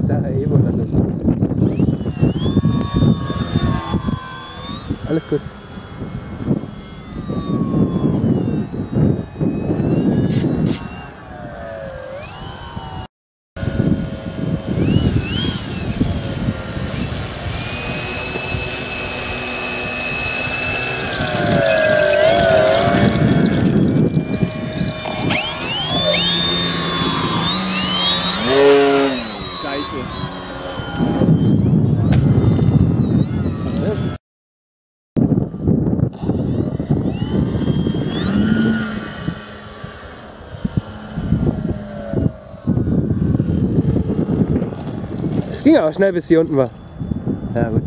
Sarajevo, natürlich. Alles gut. Es ging aber schnell, bis sie unten war. Ja, gut.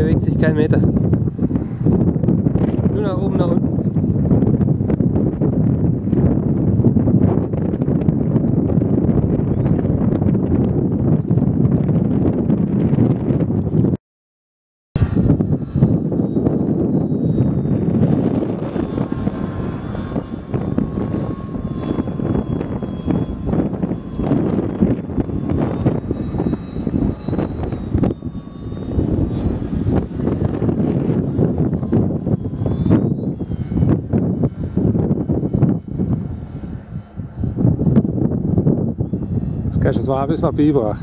Bewegt sich kein Meter. Nur nach oben, nach unten. Du zwar bis nach Biberach.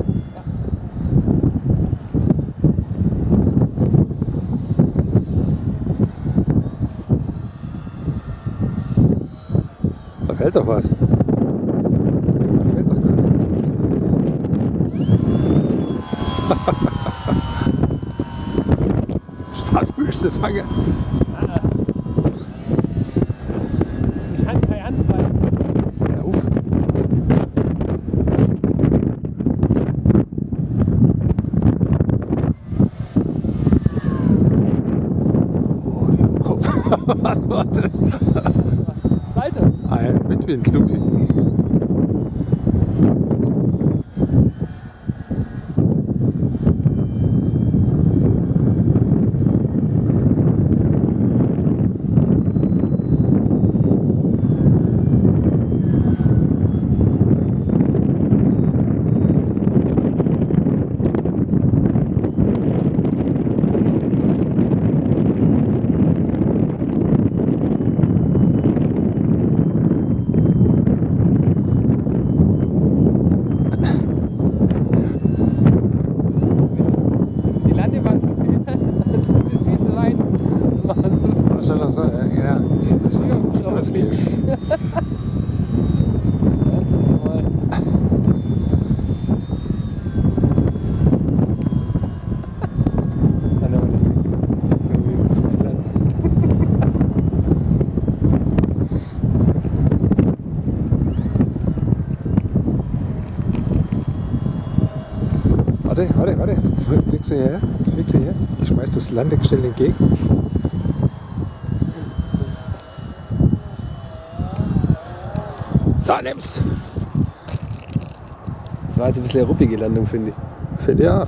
Da fällt doch was. Was fällt doch da? Staatsbüste fangen. Was war das? Seite. Ein Windwindlupi. Warte, warte, warte. Flieg sie her. Flieg sie her. Ich schmeiß das Landegestell entgegen. Da nimm's. Das war jetzt ein bisschen eine ruppige Landung, finde ich. Finde ich auch.